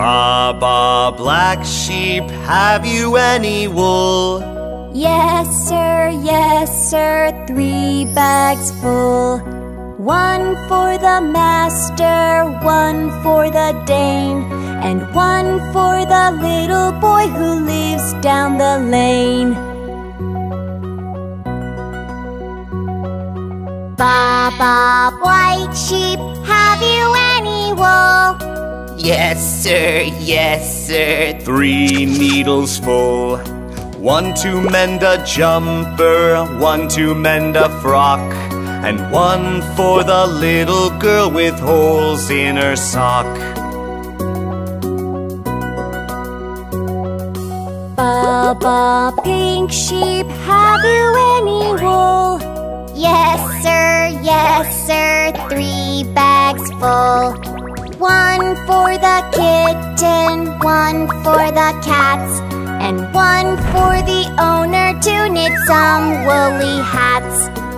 Baba, black sheep, have you any wool? Yes, sir, yes, sir, three bags full. One for the master, one for the dame, and one for the little boy who lives down the lane. Baba, white sheep, have you any wool? Yes, sir, yes, sir, three needles full. One to mend a jumper, one to mend a frock, and one for the little girl with holes in her sock. Baba, pink sheep, have you any wool? Yes, sir, yes, sir, three bags full. One for the kitten, one for the cats, and one for the owner to knit some woolly hats.